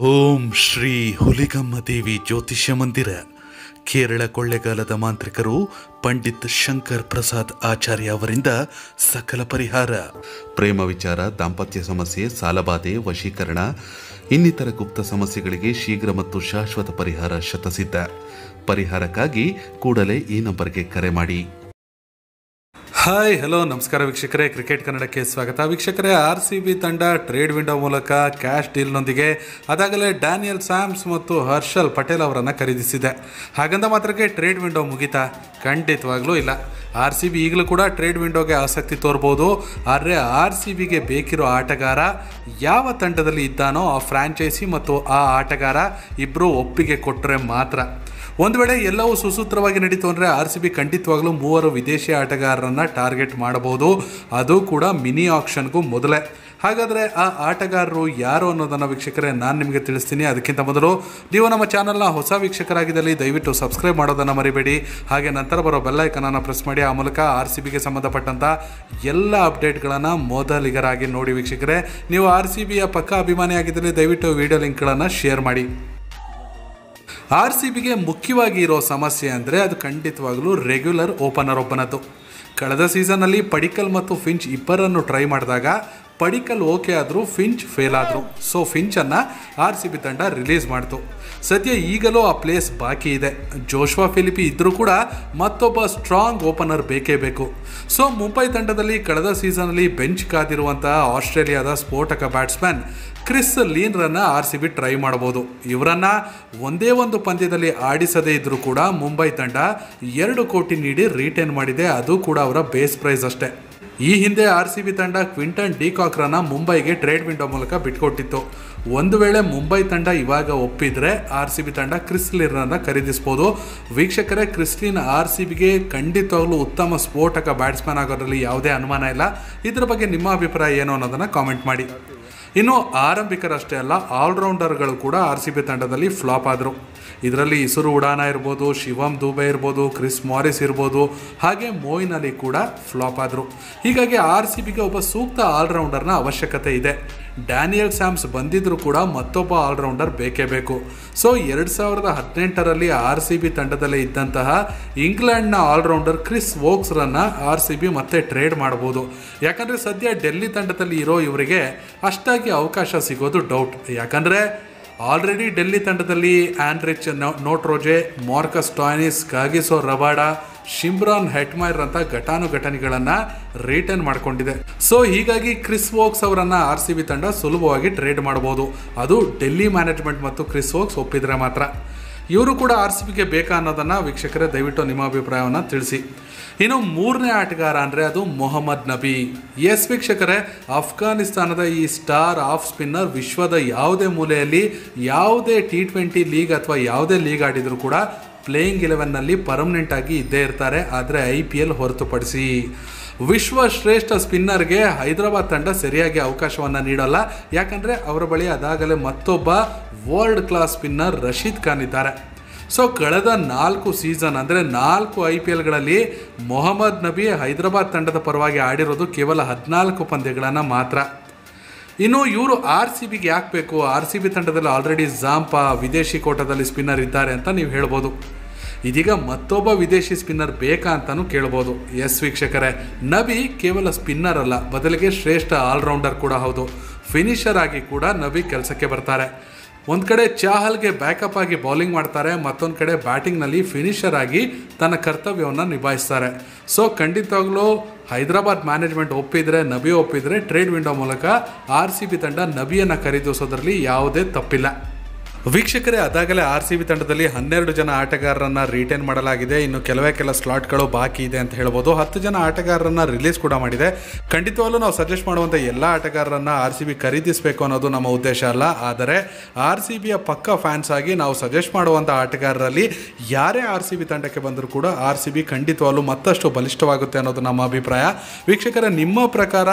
ಓಂ ಶ್ರೀ ಹುಲಿಗಮ್ಮ ದೇವಿ ಜ್ಯೋತಿಷ್ಯ ಮಂದಿರ. ಕೇರಳ ಕೊಳ್ಳೆಗಾಲದ ಮಾಂತ್ರಿಕರು ಪಂಡಿತ್ ಶಂಕರ್ ಪ್ರಸಾದ್ ಆಚಾರ್ಯ ಅವರಿಂದ ಸಕಲ ಪರಿಹಾರ. ಪ್ರೇಮ ವಿಚಾರ, ದಾಂಪತ್ಯ ಸಮಸ್ಯೆ ಸಾಲಬಾಧೆ ವಶೀಕರಣ, ಇನ್ನಿತರ ಗುಪ್ತ ಸಮಸ್ಯೆಗಳಿಗೆ ಶೀಘ್ರ ಮತ್ತು ಶಾಶ್ವತ ಪರಿಹಾರ ಶತಸಿದ್ಧ. ಪರಿಹಾರಕ್ಕಾಗಿ ಕೂಡಲೇ ಈ ನಂಬರ್ಗೆ ಕರೆ ಮಾಡಿ. ಹಾಯ್, ಹಲೋ, ನಮಸ್ಕಾರ ವೀಕ್ಷಕರೇ, ಕ್ರಿಕೆಟ್ ಕನ್ನಡಕ್ಕೆ ಸ್ವಾಗತ. ವೀಕ್ಷಕರೇ, ಆರ್ ಸಿ ಬಿ ತಂಡ ಟ್ರೇಡ್ ವಿಂಡೋ ಮೂಲಕ ಕ್ಯಾಶ್ ಡೀಲ್ನೊಂದಿಗೆ ಅದಾಗಲೇ ಡ್ಯಾನಿಯಲ್ ಸ್ಯಾಮ್ಸ್ ಮತ್ತು ಹರ್ಷಲ್ ಪಟೇಲ್ ಅವರನ್ನು ಖರೀದಿಸಿದೆ. ಹಾಗಂದ ಮಾತ್ರಕ್ಕೆ ಟ್ರೇಡ್ ವಿಂಡೋ ಮುಗಿತಾ ಖಂಡಿತವಾಗ್ಲೂ ಇಲ್ಲ. ಆರ್ ಸಿ ಬಿ ಈಗಲೂ ಕೂಡ ಟ್ರೇಡ್ ವಿಂಡೋಗೆ ಆಸಕ್ತಿ ತೋರ್ಬೋದು. ಆದರೆ ಆರ್ ಸಿ ಬಿಗೆ ಬೇಕಿರೋ ಆಟಗಾರ ಯಾವ ತಂಡದಲ್ಲಿ ಇದ್ದಾನೋ ಆ ಫ್ರ್ಯಾಂಚೈಸಿ ಮತ್ತು ಆ ಆಟಗಾರ ಇಬ್ಬರು ಒಪ್ಪಿಗೆ ಕೊಟ್ಟರೆ ಮಾತ್ರ. ಒಂದು ವೇಳೆ ಎಲ್ಲವೂ ಸುಸೂತ್ರವಾಗಿ ನಡೀತು ಅಂದರೆ ಆರ್ ಸಿ ಬಿ ಖಂಡಿತವಾಗಲೂ ಮೂವರು ವಿದೇಶಿ ಆಟಗಾರರನ್ನು ಟಾರ್ಗೆಟ್ ಮಾಡಬಹುದು. ಅದು ಕೂಡ ಮಿನಿ ಆಕ್ಷನ್ಗೂ ಮೊದಲೇ. ಹಾಗಾದರೆ ಆ ಆಟಗಾರರು ಯಾರು ಅನ್ನೋದನ್ನು ವೀಕ್ಷಕರೇ ನಾನು ನಿಮಗೆ ತಿಳಿಸ್ತೀನಿ. ಅದಕ್ಕಿಂತ ಮೊದಲು ನೀವು ನಮ್ಮ ಚಾನಲ್ನ ಹೊಸ ವೀಕ್ಷಕರಾಗಿದ್ದಲ್ಲಿ ದಯವಿಟ್ಟು ಸಬ್ಸ್ಕ್ರೈಬ್ ಮಾಡೋದನ್ನು ಮರಿಬೇಡಿ. ಹಾಗೆ ನಂತರ ಬರೋ ಬೆಲ್ಲೈಕನನ್ನು ಪ್ರೆಸ್ ಮಾಡಿ, ಆ ಮೂಲಕ ಆರ್ ಸಿ ಬಿಗೆ ಸಂಬಂಧಪಟ್ಟಂಥ ಎಲ್ಲ ಅಪ್ಡೇಟ್ಗಳನ್ನು ಮೊದಲಿಗರಾಗಿ ನೋಡಿ ವೀಕ್ಷಕರೇ. ನೀವು ಆರ್ ಸಿ ಬಿಯ ಪಕ್ಕ ಅಭಿಮಾನಿಯಾಗಿದ್ದಲ್ಲಿ ದಯವಿಟ್ಟು ವಿಡಿಯೋ ಲಿಂಕ್ಗಳನ್ನು ಶೇರ್ ಮಾಡಿ. ಆರ್ ಸಿ ಬಿಗೆ ಮುಖ್ಯವಾಗಿ ಇರೋ ಸಮಸ್ಯೆ ಅಂದರೆ ಅದು ಖಂಡಿತವಾಗಲೂ ರೆಗ್ಯುಲರ್ ಓಪನರ್ ಒಬ್ಬನದ್ದು. ಕಳೆದ ಸೀಸನ್ನಲ್ಲಿ ಪಡಿಕಲ್ ಮತ್ತು ಫಿಂಚ್ ಇಬ್ಬರನ್ನು ಟ್ರೈ ಮಾಡಿದಾಗ ಪಡಿಕಲ್ ಓಕೆ ಆದರೂ ಫಿಂಚ್ ಫೇಲ್ ಆದರು. ಸೊ ಫಿಂಚನ್ನು ಆರ್ ಸಿ ಬಿ ತಂಡ ರಿಲೀಸ್ ಮಾಡಿತು. ಸದ್ಯ ಈಗಲೂ ಆ ಪ್ಲೇಸ್ ಬಾಕಿ ಇದೆ. ಜೋಶ್ವಾ ಫಿಲಿಪಿ ಇದ್ದರೂ ಕೂಡ ಮತ್ತೊಬ್ಬ ಸ್ಟ್ರಾಂಗ್ ಓಪನರ್ ಬೇಕೇ ಬೇಕು. ಸೊ ಮುಂಬೈ ತಂಡದಲ್ಲಿ ಕಳೆದ ಸೀಸನಲ್ಲಿ ಬೆಂಚ್ ಕಾದಿರುವಂತಹ ಆಸ್ಟ್ರೇಲಿಯಾದ ಸ್ಫೋಟಕ ಬ್ಯಾಟ್ಸ್ಮನ್ ಕ್ರಿಸ್ ಲೀನ್ರನ್ನು ಆರ್ ಸಿ ಬಿ ಟ್ರೈ ಮಾಡಬಹುದು ಇವರನ್ನು ಒಂದೇ ಒಂದು ಪಂದ್ಯದಲ್ಲಿ ಆಡಿಸದೇ ಇದ್ದರೂ ಕೂಡ ಮುಂಬೈ ತಂಡ ಎರಡು ಕೋಟಿ ನೀಡಿ ರಿಟೇನ್ ಮಾಡಿದೆ. ಅದು ಕೂಡ ಅವರ ಬೇಸ್ ಪ್ರೈಸ್ ಅಷ್ಟೇ. ಈ ಹಿಂದೆ ಆರ್ ಸಿ ಬಿ ತಂಡ ಕ್ವಿಂಟನ್ ಡಿಕಾಕ್ರನ್ನ ಮುಂಬೈಗೆ ಟ್ರೇಡ್ ವಿಂಡೋ ಮೂಲಕ ಬಿಟ್ಕೊಟ್ಟಿತ್ತು. ಒಂದು ವೇಳೆ ಮುಂಬೈ ತಂಡ ಇವಾಗ ಒಪ್ಪಿದ್ರೆ ಆರ್ ಸಿ ಬಿ ತಂಡ ಕ್ರಿಸ್ಲಿನನ್ನು ಖರೀದಿಸ್ಬೋದು. ವೀಕ್ಷಕರೇ ಕ್ರಿಸ್ಲಿನ್ ಆರ್ ಸಿ ಬಿಗೆ ಖಂಡಿತವಾಗ್ಲೂ ಉತ್ತಮ ಸ್ಫೋಟಕ ಬ್ಯಾಟ್ಸ್ಮನ್ ಆಗೋದ್ರಲ್ಲಿ ಯಾವುದೇ ಅನುಮಾನ ಇಲ್ಲ. ಇದ್ರ ಬಗ್ಗೆ ನಿಮ್ಮ ಅಭಿಪ್ರಾಯ ಏನು ಅನ್ನೋದನ್ನು ಕಾಮೆಂಟ್ ಮಾಡಿ. ಇನ್ನು ಆರಂಭಿಕರಷ್ಟೇ ಅಲ್ಲ ಆಲ್ರೌಂಡರ್ಗಳು ಕೂಡ ಆರ್ ಸಿ ಬಿ ತಂಡದಲ್ಲಿ ಫ್ಲಾಪ್ ಆದರು. ಇದರಲ್ಲಿ ಇಸುರು ಉಡಾನ ಇರ್ಬೋದು ಶಿವಮ್ ದುಬೆ ಇರ್ಬೋದು, ಕ್ರಿಸ್ ಮಾರಿಸ್ ಇರ್ಬೋದು, ಹಾಗೆ ಮೋಯಿನ್ ಅಲಿ ಕೂಡ ಫ್ಲಾಪ್ ಆದರು. ಹೀಗಾಗಿ ಆರ್ ಸಿ ಬಿಗೆ ಒಬ್ಬ ಸೂಕ್ತ ಆಲ್ರೌಂಡರ್ನ ಅವಶ್ಯಕತೆ ಇದೆ. ಡ್ಯಾನಿಯಲ್ ಸ್ಯಾಮ್ಸ್ ಬಂದಿದ್ರೂ ಕೂಡ ಮತ್ತೊಬ್ಬ ಆಲ್ರೌಂಡರ್ ಬೇಕೇ ಬೇಕು. ಸೊ ಎರಡು ಸಾವಿರದ ಹದಿನೆಂಟರಲ್ಲಿ ಆರ್ ಸಿ ಬಿ ತಂಡದಲ್ಲೇ ಇದ್ದಂತಹ ಇಂಗ್ಲೆಂಡ್ನ ಆಲ್ರೌಂಡರ್ ಕ್ರಿಸ್ ವೋಕ್ಸ್ರನ್ನು ಆರ್ ಸಿ ಬಿ ಮತ್ತೆ ಟ್ರೇಡ್ ಮಾಡ್ಬೋದು ಯಾಕಂದರೆ ಸದ್ಯ ಡೆಲ್ಲಿ ತಂಡದಲ್ಲಿ ಇರೋ ಇವರಿಗೆ ಅಷ್ಟಾಗಿ ಅವಕಾಶ ಸಿಗೋದು ಡೌಟ್ ಯಾಕಂದರೆ ಆಲ್ರೆಡಿ ಡೆಲ್ಲಿ ತಂಡದಲ್ಲಿ ಆಂಡ್ರಿಚ್ ನೋಟ್ರೋಜೆ, ಮಾರ್ಕಸ್ ಟಾಯ್ನಿಸ್, ಕಾಗಿಸೋ ರಬಾಡ ಶಿಮ್ರಾನ್ ಹೆಟ್ಮೈರ್ ಅಂತ ಘಟಾನುಘಟನೆಗಳನ್ನು ರಿಟರ್ನ್ ಮಾಡಿಕೊಂಡಿದೆ. ಸೊ ಹೀಗಾಗಿ ಕ್ರಿಸ್ ವೋಕ್ಸ್ ಅವರನ್ನ ಆರ್ ಸಿ ಬಿ ತಂಡ ಸುಲಭವಾಗಿ ಟ್ರೇಡ್ ಮಾಡಬಹುದು. ಅದು ಡೆಲ್ಲಿ ಮ್ಯಾನೇಜ್ಮೆಂಟ್ ಮತ್ತು ಕ್ರಿಸ್ ವೋಕ್ಸ್ ಒಪ್ಪಿದ್ರೆ ಮಾತ್ರ. ಇವರು ಕೂಡ ಆರ್ ಸಿ ಬಿಗೆ ಬೇಕಾ ಅನ್ನೋದನ್ನು ವೀಕ್ಷಕರೇ ದಯವಿಟ್ಟು ನಿಮ್ಮ ಅಭಿಪ್ರಾಯವನ್ನು ತಿಳಿಸಿ. ಇನ್ನು ಮೂರನೇ ಆಟಗಾರ ಅಂದರೆ ಅದು ಮೊಹಮ್ಮದ್ ನಬಿ. ಎಸ್ ವೀಕ್ಷಕರೇ, ಅಫ್ಘಾನಿಸ್ತಾನದ ಈ ಸ್ಟಾರ್ ಆಫ್ ಸ್ಪಿನ್ನರ್ ವಿಶ್ವದ ಯಾವುದೇ ಮೂಲೆಯಲ್ಲಿ, ಯಾವುದೇ ಟಿ ಟ್ವೆಂಟಿ ಲೀಗ್ ಅಥವಾ ಯಾವುದೇ ಲೀಗ್ ಆಡಿದರೂ ಕೂಡ ಪ್ಲೇಯಿಂಗ್ ಇಲೆವೆನ್ನಲ್ಲಿ ಪರ್ಮನೆಂಟ್ ಆಗಿ ಇದ್ದೇ ಇರ್ತಾರೆ, ಆದರೆ ಐ ಪಿ ಎಲ್ ಹೊರತುಪಡಿಸಿ. ವಿಶ್ವ ಶ್ರೇಷ್ಠ ಸ್ಪಿನ್ನರ್ಗೆ ಹೈದರಾಬಾದ್ ತಂಡ ಸರಿಯಾಗಿ ಅವಕಾಶವನ್ನು ನೀಡಲ್ಲ. ಯಾಕಂದರೆ ಅವರ ಬಳಿ ಅದಾಗಲೇ ಮತ್ತೊಬ್ಬ world class spinner Rashid Khan ಇದ್ದಾರೆ. ಸೊ ಕಳೆದ ನಾಲ್ಕು ಸೀಸನ್ ಅಂದರೆ ನಾಲ್ಕು ಐ ಪಿ ಎಲ್ಗಳಲ್ಲಿ ಮೊಹಮ್ಮದ್ ನಬಿ ಹೈದರಾಬಾದ್ ತಂಡದ ಪರವಾಗಿ ಆಡಿರೋದು ಕೇವಲ ಹದಿನಾಲ್ಕು ಪಂದ್ಯಗಳನ್ನು ಮಾತ್ರ. ಇನ್ನು ಇವರು ಆರ್ ಸಿ ಬಿಗೆ ಯಾಕೆ ಬೇಕು? ಆರ್ ಸಿ ಬಿ ತಂಡದಲ್ಲಿ ಆಲ್ರೆಡಿ ಜಾಂಪಾ ವಿದೇಶಿ ಕೋಟದಲ್ಲಿ ಸ್ಪಿನ್ನರ್ ಇದ್ದಾರೆ ಅಂತ ನೀವು ಹೇಳ್ಬೋದು. ಇದೀಗ ಮತ್ತೊಬ್ಬ ವಿದೇಶಿ ಸ್ಪಿನ್ನರ್ ಬೇಕಾ ಅಂತಲೂ ಕೇಳ್ಬೋದು. ಎಸ್ ವೀಕ್ಷಕರೇ, ನಬಿ ಕೇವಲ ಸ್ಪಿನ್ನರ್ ಅಲ್ಲ, ಬದಲಿಗೆ ಶ್ರೇಷ್ಠ ಆಲ್ರೌಂಡರ್ ಕೂಡ ಹೌದು. ಫಿನಿಷರ್ ಆಗಿ ಕೂಡ ನಬಿ ಕೆಲಸಕ್ಕೆ ಬರ್ತಾರೆ. ಒಂದು ಕಡೆ ಚಾಹಲ್ಗೆ ಬ್ಯಾಕಪ್ ಆಗಿ ಬೌಲಿಂಗ್ ಮಾಡ್ತಾರೆ, ಮತ್ತೊಂದು ಕಡೆ ಬ್ಯಾಟಿಂಗ್ನಲ್ಲಿ ಫಿನಿಷರ್ ಆಗಿ ತನ್ನ ಕರ್ತವ್ಯವನ್ನು ನಿಭಾಯಿಸ್ತಾರೆ. ಸೊ ಖಂಡಿತವಾಗ್ಲೂ ಹೈದರಾಬಾದ್ ಮ್ಯಾನೇಜ್ಮೆಂಟ್ ಒಪ್ಪಿದರೆ, ನಬಿ ಒಪ್ಪಿದರೆ ಟ್ರೇಡ್ ವಿಂಡೋ ಮೂಲಕ ಆರ್ ಸಿ ಬಿ ತಂಡ ನಬಿಯನ್ನು ಖರೀದಿಸೋದ್ರಲ್ಲಿ ಯಾವುದೇ ತಪ್ಪಿಲ್ಲ. ವೀಕ್ಷಕರೇ, ಅದಾಗಲೇ ಆರ್ ಸಿ ಬಿ ತಂಡದಲ್ಲಿ ಹನ್ನೆರಡು ಜನ ಆಟಗಾರರನ್ನ ರಿಟೈನ್ ಮಾಡಲಾಗಿದೆ. ಇನ್ನು ಕೆಲವೇ ಕೆಲ ಸ್ಲಾಟ್ಗಳು ಬಾಕಿ ಇದೆ ಅಂತ ಹೇಳ್ಬೋದು. ಹತ್ತು ಜನ ಆಟಗಾರರನ್ನ ರಿಲೀಸ್ ಕೂಡ ಮಾಡಿದೆ. ಖಂಡಿತವಾಗ್ಲೂ ನಾವು ಸಜೆಸ್ಟ್ ಮಾಡುವಂಥ ಎಲ್ಲ ಆಟಗಾರರನ್ನ ಆರ್ ಸಿ ಬಿ ಖರೀದಿಸಬೇಕು ಅನ್ನೋದು ನಮ್ಮ ಉದ್ದೇಶ ಅಲ್ಲ. ಆದರೆ ಆರ್ ಸಿ ಬಿಯ ಪಕ್ಕ ಫ್ಯಾನ್ಸ್ ಆಗಿ ನಾವು ಸಜೆಸ್ಟ್ ಮಾಡುವಂಥ ಆಟಗಾರರಲ್ಲಿ ಯಾರೇ ಆರ್ ಸಿ ಬಿ ತಂಡಕ್ಕೆ ಬಂದರೂ ಕೂಡ ಆರ್ ಸಿ ಬಿ ಖಂಡಿತವಾಗ್ಲೂ ಮತ್ತಷ್ಟು ಬಲಿಷ್ಠವಾಗುತ್ತೆ ಅನ್ನೋದು ನಮ್ಮ ಅಭಿಪ್ರಾಯ. ವೀಕ್ಷಕರ, ನಿಮ್ಮ ಪ್ರಕಾರ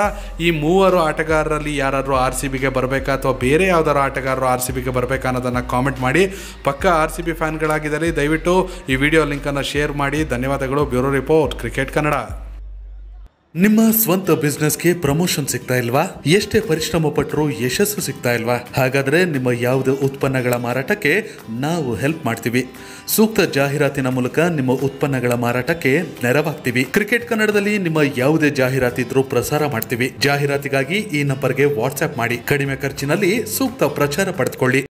ಈ ಮೂವರು ಆಟಗಾರರಲ್ಲಿ ಯಾರಾದರೂ ಆರ್ ಸಿ ಬಿಗೆ ಬರಬೇಕಾ ಅಥವಾ ಬೇರೆ ಯಾವ್ದಾರು ಆಟಗಾರರು ಆರ್ ಸಿ ಬಿಗೆ ಬರಬೇಕಾ ಅನ್ನೋದನ್ನು ಕಾಮೆಂಟ್ ಮಾಡಿ. ಪಕ್ಕ ಆರ್ ಸಿ ಬಿ ಫ್ಯಾನ್ಗಳಾಗಿದ್ದಾರೆ ದಯವಿಟ್ಟು ಈ ವಿಡಿಯೋ ಲಿಂಕನ್ನು ಶೇರ್ ಮಾಡಿ. ಧನ್ಯವಾದಗಳು. ಬ್ಯೂರೋ ರಿಪೋರ್ಟ್ ಕ್ರಿಕೆಟ್ ಕನ್ನಡ ನಿಮ್ಮ ಸ್ವಂತ ಬಿಸ್ನೆಸ್ಗೆ ಪ್ರಮೋಷನ್ ಸಿಗ್ತಾ ಇಲ್ವಾ? ಎಷ್ಟೇ ಪರಿಶ್ರಮ ಪಟ್ಟರು ಯಶಸ್ಸು ಸಿಗ್ತಾ ಇಲ್ವಾ? ಹಾಗಾದ್ರೆ ನಿಮ್ಮ ಯಾವುದೇ ಉತ್ಪನ್ನಗಳ ಮಾರಾಟಕ್ಕೆ ನಾವು ಹೆಲ್ಪ್ ಮಾಡ್ತೀವಿ. ಸೂಕ್ತ ಜಾಹೀರಾತಿನ ಮೂಲಕ ನಿಮ್ಮ ಉತ್ಪನ್ನಗಳ ಮಾರಾಟಕ್ಕೆ ನೆರವಾಗ್ತೀವಿ. ಕ್ರಿಕೆಟ್ ಕನ್ನಡದಲ್ಲಿ ನಿಮ್ಮ ಯಾವುದೇ ಜಾಹೀರಾತಿದ್ರೂ ಪ್ರಸಾರ ಮಾಡ್ತೀವಿ. ಜಾಹೀರಾತಿಗಾಗಿ ಈ ನಂಬರ್ಗೆ ವಾಟ್ಸ್ಆಪ್ ಮಾಡಿ. ಕಡಿಮೆ ಖರ್ಚಿನಲ್ಲಿ ಸೂಕ್ತ ಪ್ರಚಾರ ಪಡೆದುಕೊಳ್ಳಿ.